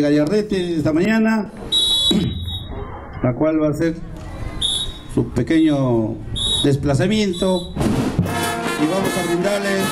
Gallardete esta mañana, la cual va a ser su pequeño desplazamiento. Y vamos a brindarles